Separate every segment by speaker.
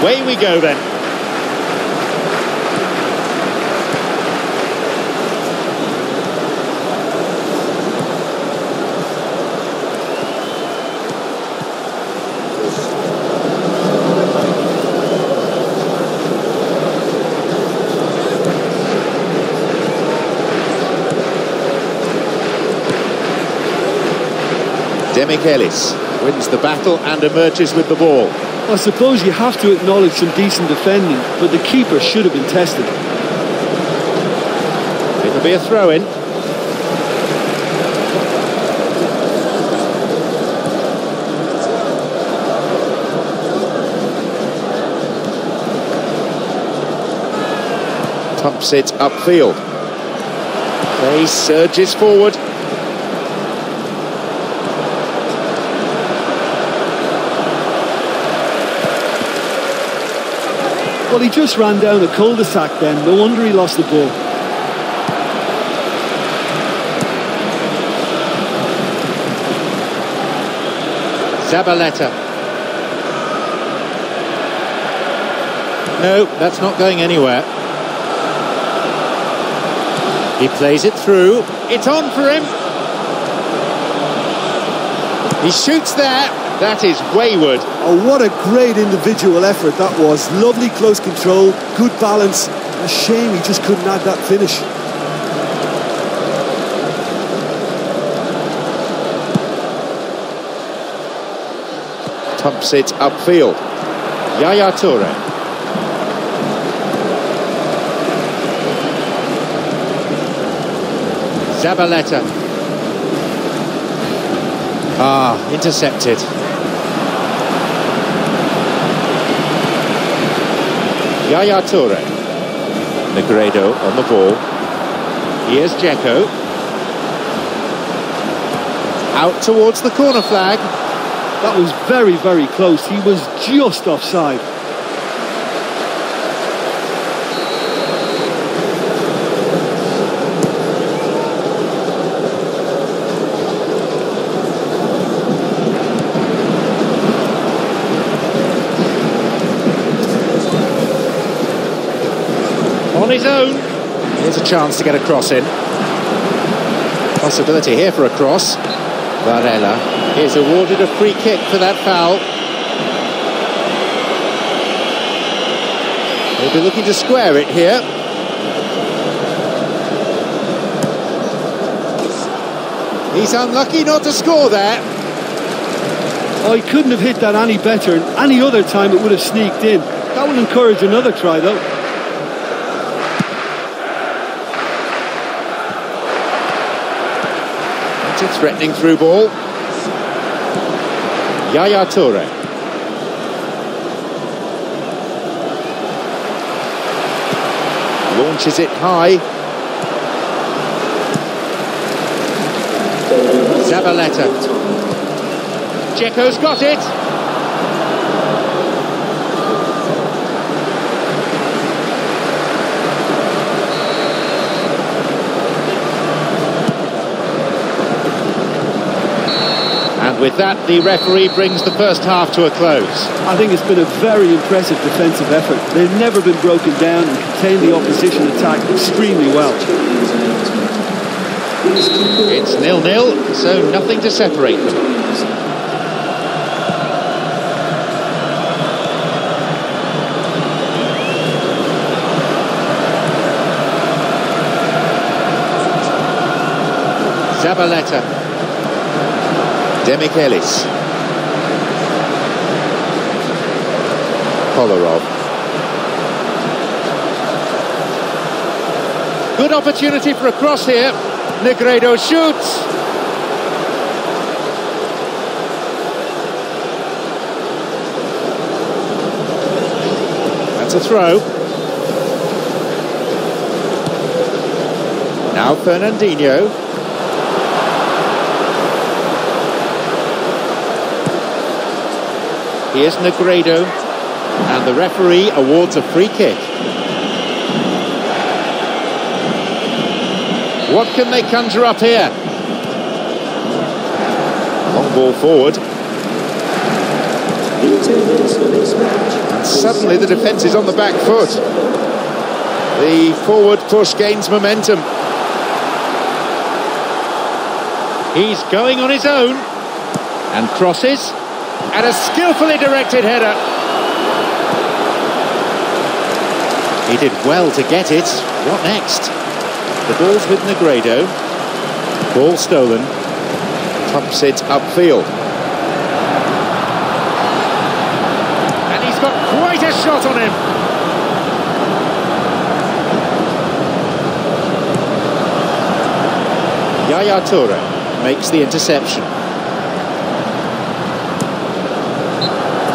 Speaker 1: Away we go then. Demichelis wins the battle and emerges with the ball.
Speaker 2: I suppose you have to acknowledge some decent defending, but the keeper should have been tested.
Speaker 1: It'll be a throw-in. Pumps it upfield. Play surges forward.
Speaker 2: Well, he just ran down a cul-de-sac then. No wonder he lost the ball.
Speaker 1: Zabaleta. No, that's not going anywhere. He plays it through. It's on for him. He shoots there. That is wayward.
Speaker 2: Oh, what a great individual effort that was. Lovely close control, good balance. A shame he just couldn't add that finish.
Speaker 1: Pumps it upfield. Yaya Toure. Zabaleta. Ah, intercepted. Yaya Toure. Negredo on the ball. Here's Dzeko. Out towards the corner flag.
Speaker 2: That was very, very close. He was just offside.
Speaker 1: His own. Here's a chance to get a cross in. Possibility here for a cross. Varela is awarded a free kick for that foul. He'll be looking to square it here. He's unlucky not to score there.
Speaker 2: Oh, he couldn't have hit that any better. And any other time it would have sneaked in. That would encourage another try, though.
Speaker 1: It's a threatening through ball. Yaya Toure. Launches it high. Zabaleta. Dzeko's got it. With that, the referee brings the first half to a close.
Speaker 2: I think it's been a very impressive defensive effort. They've never been broken down and contained the opposition attack extremely well.
Speaker 1: It's nil-nil, so nothing to separate them. Zabaleta. Demichelis. Kolarov. Good opportunity for a cross here. Negredo shoots. That's a throw. Now Fernandinho. Here's Negredo. And the referee awards a free kick. What can they conjure up here? Long ball forward.
Speaker 3: 18 minutes for this match.
Speaker 1: And suddenly the defence is on the back foot. The forward push gains momentum. He's going on his own and crosses and a skillfully directed header. He did well to get it. What next? The ball's with Negredo. Ball stolen. Pumps it upfield. And he's got quite a shot on him. Yaya Toure makes the interception.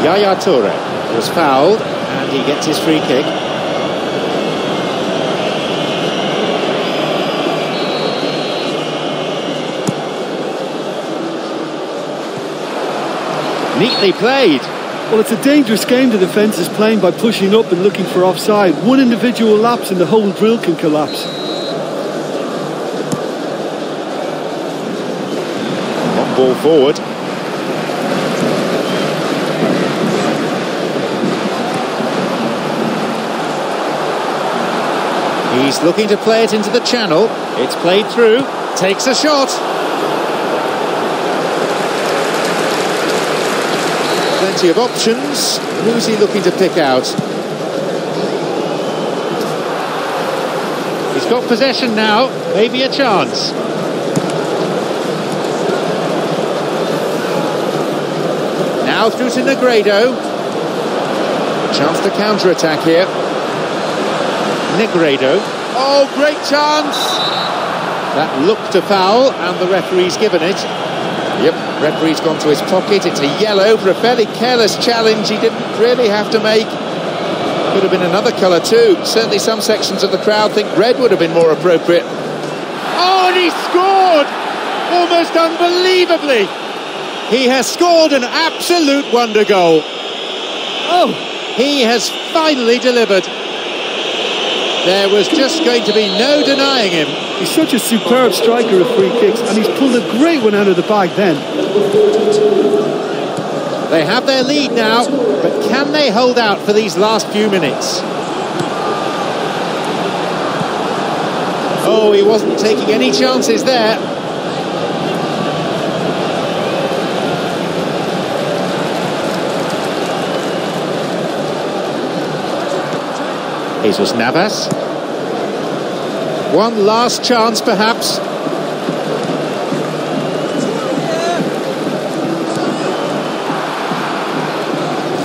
Speaker 1: Yaya Toure was fouled and he gets his free kick. Neatly played.
Speaker 2: Well, it's a dangerous game the defence is playing by pushing up and looking for offside. One individual lapse and the whole drill can collapse.
Speaker 1: Ball forward. He's looking to play it into the channel. It's played through. Takes a shot. Plenty of options. Who's he looking to pick out? He's got possession now. Maybe a chance. Now through to Negredo. Chance to counter-attack here. Negredo. Oh, great chance! That looked a foul, and the referee's given it. Yep, referee's gone to his pocket. It's a yellow for a fairly careless challenge he didn't really have to make. Could have been another colour too. Certainly some sections of the crowd think red would have been more appropriate. Oh, and he scored! Almost unbelievably! He has scored an absolute wonder goal. Oh, he has finally delivered. There was just going to be no denying him.
Speaker 2: He's such a superb striker of free kicks, and he's pulled a great one out of the bag then.
Speaker 1: They have their lead now, but can they hold out for these last few minutes? Oh, he wasn't taking any chances there. Jesus Navas. One last chance, perhaps.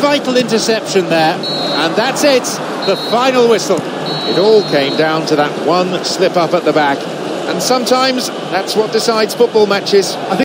Speaker 1: Vital interception there, and that's it. The final whistle. It all came down to that one slip up at the back, and sometimes that's what decides football matches. I think